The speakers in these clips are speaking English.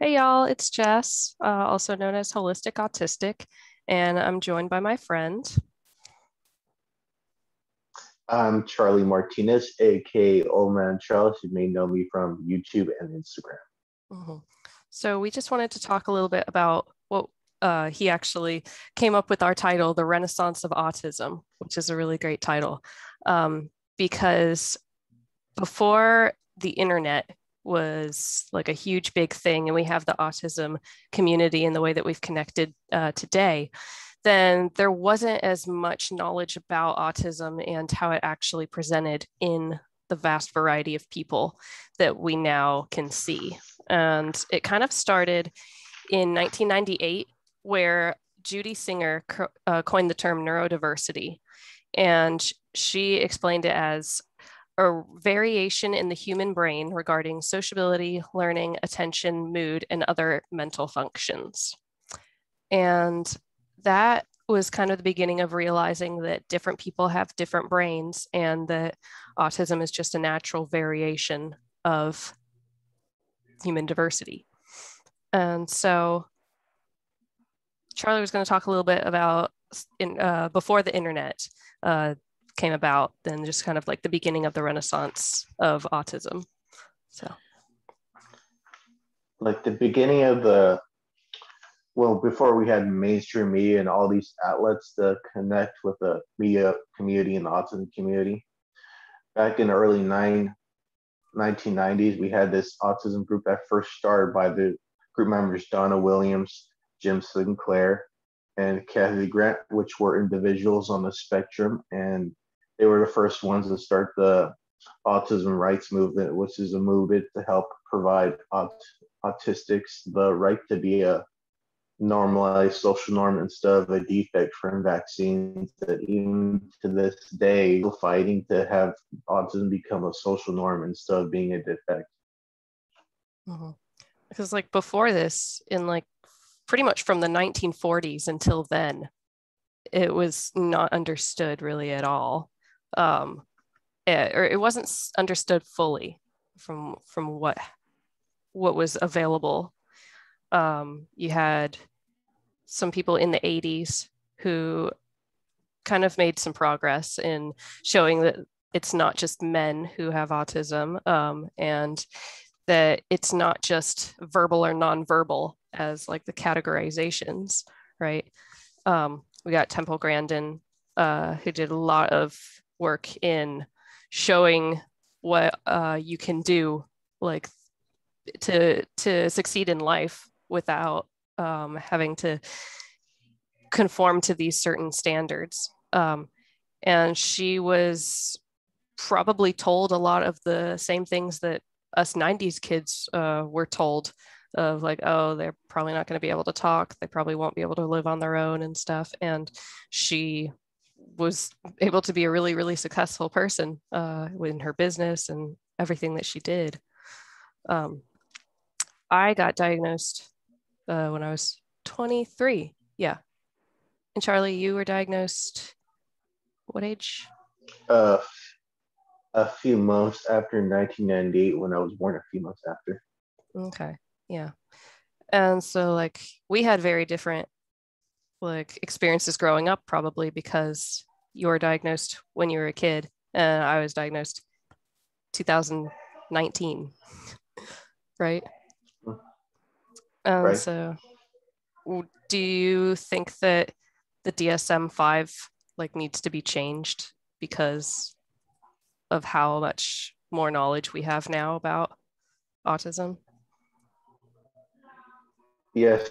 Hey, y'all, it's Jess, uh, also known as Holistic Autistic, and I'm joined by my friend. I'm Charlie Martinez, aka Old Man Charles. You may know me from YouTube and Instagram. Mm-hmm. So, we just wanted to talk a little bit about what uh, he actually came up with our title, The Renaissance of Autism, which is a really great title. Um, because before the internet, was like a huge big thing and we have the autism community in the way that we've connected uh, today then there wasn't as much knowledge about autism and how it actually presented in the vast variety of people that we now can see. And it kind of started in 1998 where judy singer co- uh, coined the term neurodiversity and she explained it as a variation in the human brain regarding sociability, learning, attention, mood, and other mental functions. And that was kind of the beginning of realizing that different people have different brains and that autism is just a natural variation of human diversity. And so Charlie was going to talk a little bit about in, uh, before the internet, uh, came about than just kind of like the beginning of the renaissance of autism so like the beginning of the well before we had mainstream media and all these outlets to connect with the media community and the autism community back in the early nine, 1990s we had this autism group that first started by the group members donna williams jim sinclair and Kathy Grant, which were individuals on the spectrum. And they were the first ones to start the autism rights movement, which is a movement to help provide aut- autistics the right to be a normalized social norm instead of a defect from vaccines that even to this day are fighting to have autism become a social norm instead of being a defect mm-hmm. because like before this in like pretty much from the 1940s until then it was not understood really at all um, it, eh, or it wasn't understood fully from from what what was available. Um, you had some people in the 80s who kind of made some progress in showing that it's not just men who have autism um, and that it's not just verbal or nonverbal as like the categorizations, right? Um, we got Temple Grandin, uh, who did a lot of work in showing what uh, you can do like to to succeed in life without um, having to conform to these certain standards. Um, and she was probably told a lot of the same things that us 90s kids uh, were told of like oh they're probably not going to be able to talk. They probably won't be able to live on their own and stuff. And she was able to be a really really successful person uh, in her business and everything that she did. Um, i got diagnosed uh, when i was 23 yeah. And charlie you were diagnosed what age? Uh, a few months after 1998 when i was born a few months after. Okay. Yeah. And so like we had very different like experiences growing up probably because you were diagnosed when you were a kid and i was diagnosed 2019 right? And right. so do you think that the dsm-5 like needs to be changed because of how much more knowledge we have now about autism? Yes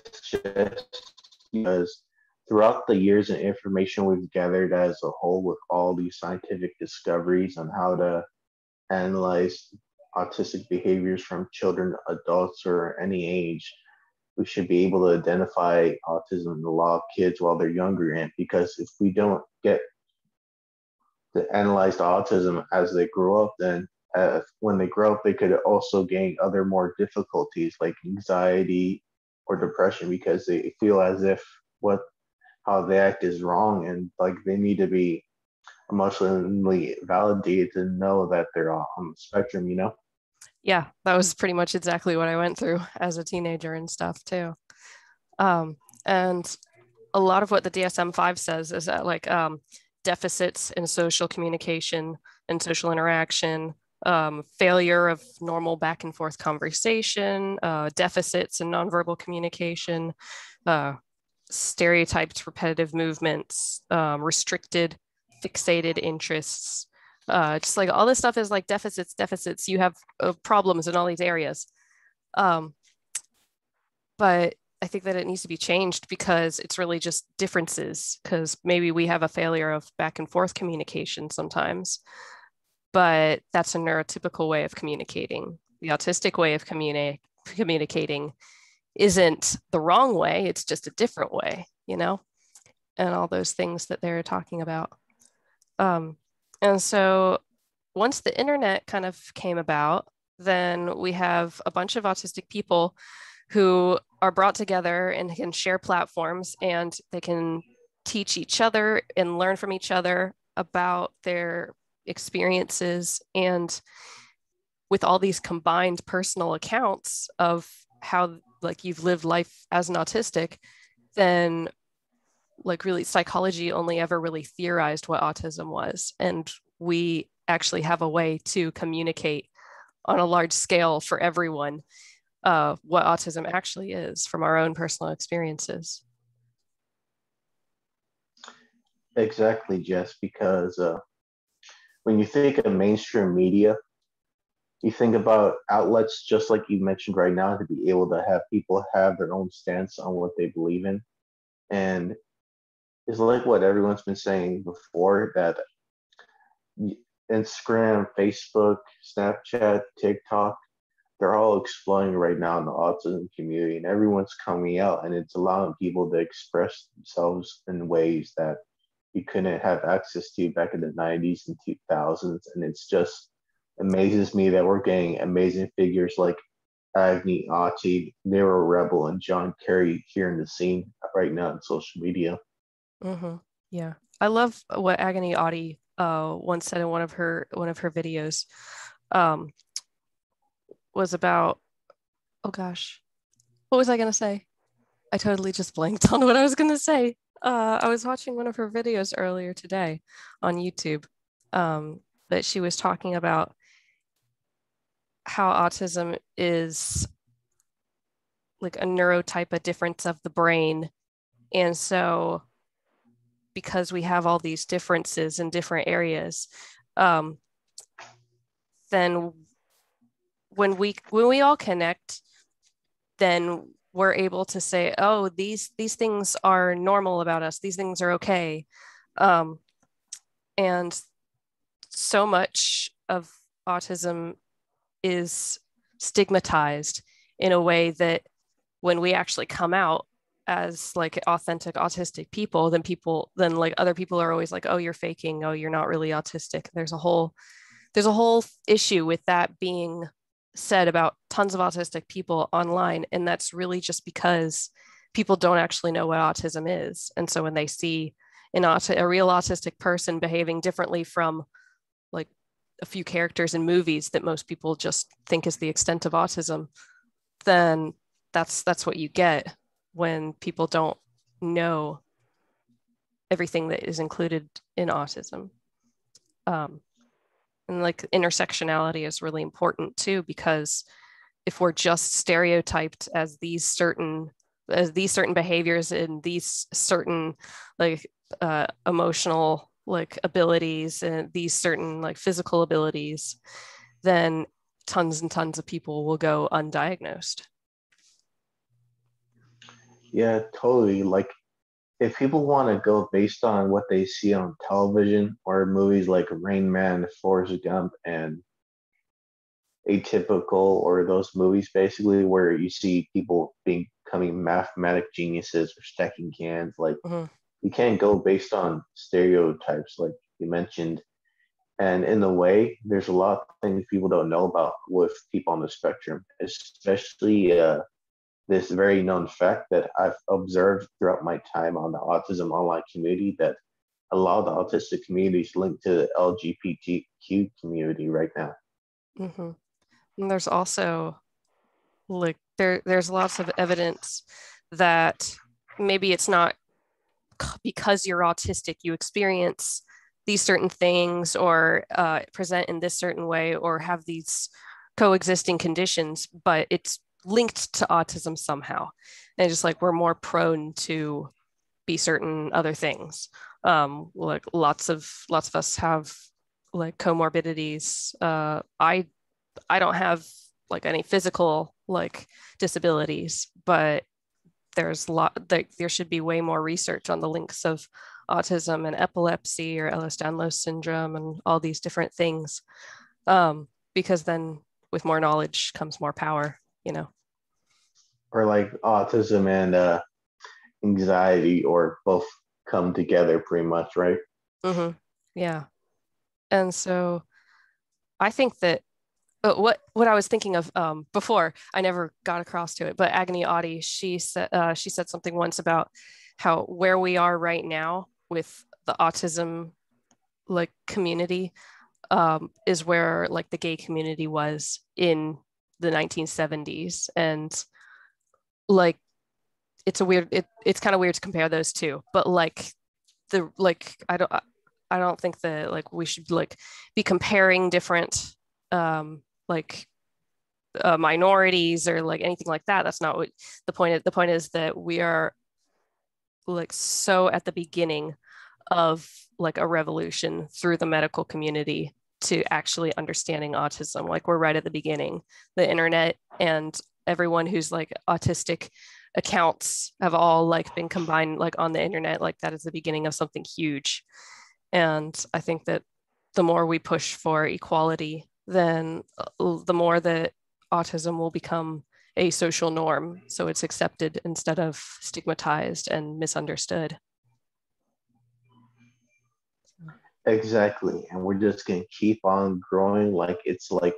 because throughout the years and information we've gathered as a whole with all these scientific discoveries on how to analyze autistic behaviors from children, adults, or any age, we should be able to identify autism in the law of kids while they're younger. And because if we don't get to analyze the autism as they grow up, then uh, when they grow up, they could also gain other more difficulties like anxiety or depression because they feel as if what how they act is wrong and like they need to be emotionally validated to know that they're on the spectrum you know yeah, that was pretty much exactly what I went through as a teenager and stuff too. Um, and a lot of what the DSM 5 says is that like um, deficits in social communication and social interaction, um, failure of normal back and forth conversation, uh, deficits in nonverbal communication, uh, stereotyped repetitive movements, um, restricted fixated interests, uh, just like all this stuff is like deficits, deficits. You have uh, problems in all these areas. Um, but I think that it needs to be changed because it's really just differences. Because maybe we have a failure of back and forth communication sometimes, but that's a neurotypical way of communicating. The autistic way of communi- communicating isn't the wrong way, it's just a different way, you know, and all those things that they're talking about. Um, and so once the internet kind of came about, then we have a bunch of autistic people who are brought together and can share platforms and they can teach each other and learn from each other about their experiences and with all these combined personal accounts of how like you've lived life as an autistic then like really psychology only ever really theorized what autism was. And we actually have a way to communicate on a large scale for everyone uh, what autism actually is from our own personal experiences. Exactly jess because uh, when you think of mainstream media you think about outlets just like you mentioned right now to be able to have people have their own stance on what they believe in. And it's like what everyone's been saying before that Instagram, Facebook, Snapchat, TikTok, they're all exploding right now in the autism community and everyone's coming out and it's allowing people to express themselves in ways that you couldn't have access to back in the 90s and 2000s and it's just amazes me that we're getting amazing figures like Agony Autie, Nero Rebel, and John Kerry here in the scene right now on social media. Mm-hmm. Yeah, I love what Agony Autie uh, once said in one of her one of her videos. Um, was about oh gosh, what was I gonna say? I totally just blanked on what I was gonna say. Uh, I was watching one of her videos earlier today on YouTube um, that she was talking about how autism is like a neurotype, a difference of the brain. And so because we have all these differences in different areas um, then when we when we all connect then we're able to say oh these these things are normal about us these things are okay um, and so much of autism is stigmatized in a way that when we actually come out as like authentic autistic people then people then like other people are always like oh you're faking. Oh you're not really autistic. There's a whole there's a whole issue with that being said about tons of autistic people online and that's really just because people don't actually know what autism is. And so when they see an aut- a real autistic person behaving differently from a few characters in movies that most people just think is the extent of autism then that's that's what you get when people don't know everything that is included in autism. Um, and like intersectionality is really important too, because if we're just stereotyped as these certain as these certain behaviors and these certain like uh, emotional like abilities and these certain like physical abilities, then tons and tons of people will go undiagnosed. Yeah, totally. Like, if people want to go based on what they see on television or movies like Rain Man, Forrest Gump, and Atypical, or those movies basically where you see people becoming mathematic geniuses or stacking cans, like, mm-hmm. You can't go based on stereotypes, like you mentioned. And in a way, there's a lot of things people don't know about with people on the spectrum, especially uh, this very known fact that I've observed throughout my time on the autism online community that a lot of the autistic community is linked to the LGBTQ community right now. Mm-hmm. And there's also like there there's lots of evidence that maybe it's not because you're autistic you experience these certain things or uh, present in this certain way or have these coexisting conditions but it's linked to autism somehow. And just like we're more prone to be certain other things. Um like lots of lots of us have like comorbidities. Uh i i don't have like any physical like disabilities but there's a lot like there should be way more research on the links of autism and epilepsy or Ehlers-Danlos syndrome and all these different things um, because then with more knowledge comes more power you know? Or like autism and uh, anxiety or both come together pretty much right? Mm-hmm. yeah. And so i think that what what I was thinking of um, before, I never got across to it. But Agony Autie, she said uh, she said something once about how where we are right now with the autism like community um, is where like the gay community was in the 1970s, and like it's a weird it, it's kind of weird to compare those two, but like the like I don't I don't think that like we should like be comparing different um like uh, minorities or like anything like that. That's not what the point is. The point is that we are like so at the beginning of like a revolution through the medical community to actually understanding autism. Like we're right at the beginning. The internet and everyone who's like autistic accounts have all like been combined like on the internet. Like that is the beginning of something huge. And I think that the more we push for equality then uh, the more that autism will become a social norm. So it's accepted instead of stigmatized and misunderstood. Exactly. And we're just going to keep on growing like it's like,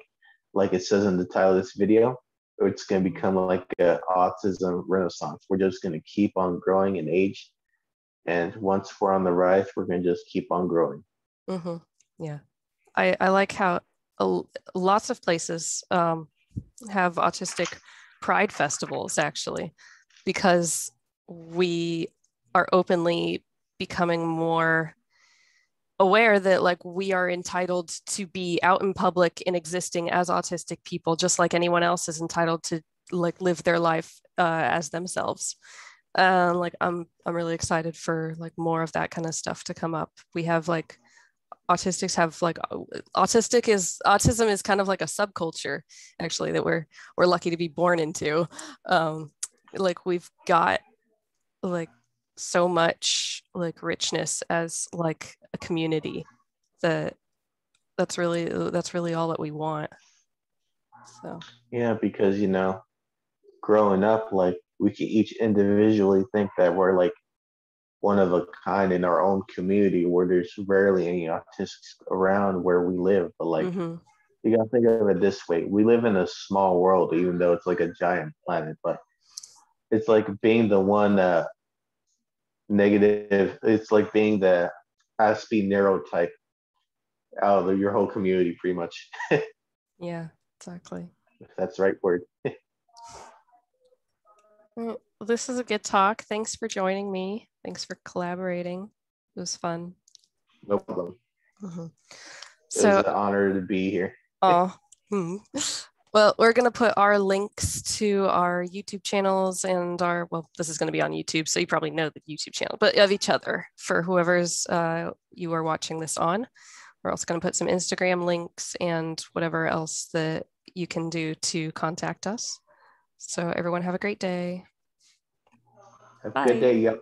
like it says in the title of this video, it's going to become like an autism renaissance. We're just going to keep on growing in age. And once we're on the rise, we're going to just keep on growing. Mm-hmm. Yeah. I, I like how lots of places um, have autistic pride festivals actually because we are openly becoming more aware that like we are entitled to be out in public and existing as autistic people just like anyone else is entitled to like live their life uh, as themselves. Uh, like i'm i'm really excited for like more of that kind of stuff to come up. We have like autistics have like autistic is autism is kind of like a subculture actually that we're we're lucky to be born into. Um like we've got like so much like richness as like a community that that's really that's really all that we want. So. Yeah because you know growing up like we can each individually think that we're like one of a kind in our own community where there's rarely any autistics around where we live. But like mm-hmm. you gotta think of it this way. We live in a small world, even though it's like a giant planet, but it's like being the one uh negative it's like being the Aspie neurotype out of your whole community pretty much. yeah, exactly. If that's the right word. well, this is a good talk. Thanks for joining me. Thanks for collaborating. It was fun. No problem. Mm-hmm. So, it was an honor to be here. oh, hmm. well, we're going to put our links to our YouTube channels and our, well, this is going to be on YouTube, so you probably know the YouTube channel, but of each other for whoever's uh, you are watching this on. We're also going to put some Instagram links and whatever else that you can do to contact us. So, everyone, have a great day. Have a good day. Yep.